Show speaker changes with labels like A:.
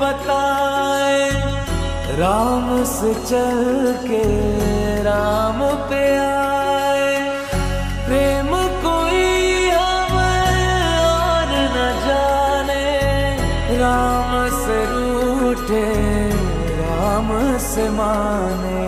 A: बताए राम से चल के राम पे आए। प्रेम कोई हमें और न जाने। राम से रूठे, राम से माने।